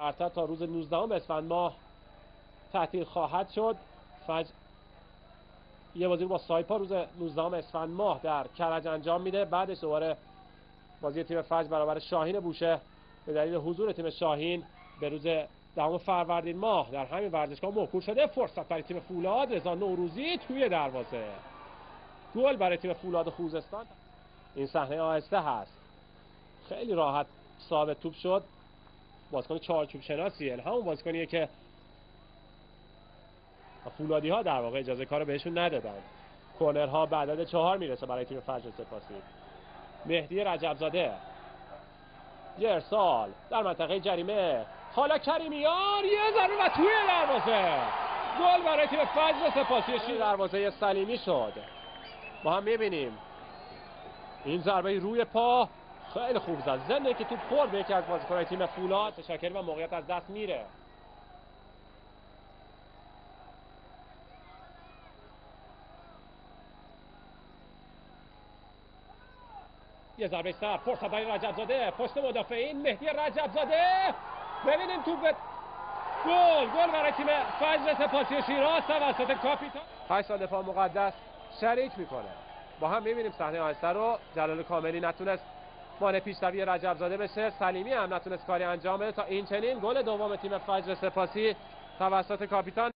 ارتد تا روز 19 اسفند ماه تعطیل خواهد شد. فجر یه بازی با سایپا روز 19 اسفند ماه در کرج انجام میده. بعدش دوباره بازی تیم فجر برابر شاهین بوشه. به دلیل حضور تیم شاهین به روز دهم فروردین ماه در همین ورزشگاه موکول شده. فرصت برای تیم فولاد. رضا نوروزی توی دروازه. گل برای تیم فولاد خوزستان. این صحنه آهسته هست. خیلی راحت ثابت توپ شد. بازیکن چارچوب شناسیه همون بازیکنیه که فولادی ها در واقع اجازه کار بهشون ندادن ها به عدد چهار می‌رسه برای تیم فجر سپاسی. مهدی رجبزاده. یه ارسال در منطقه جریمه. حالا کریمیان یه ضربه و توی دروازه. گل برای تیم فجر سپاسی شیر. دروازه سلیمی شد. ما هم می‌بینیم. این ضربه روی پا. خیلی خوب زد. زنده که تو خورد به یکی از بازیکنهای تیم فولاد. شاکر و موقعیت از دست میره. یه ضربه سر. فرصت برای زاده. پشت مدافعین. مهدی رجب زاده. ببینیم تو گل. گل برای تیم فجر سپاسی شیراز توسط کاپیتان. 8 سال دفاع مقدس شریک می‌کنه. با هم می‌بینیم صحنه آهسته رو. جلال کاملی نتونست مانع پیشروی رجب زاده بشه سلیمی هم نتونست کاری انجام بده. تا این چنین گل دوم تیم فجر سپاسی توسط کاپیتان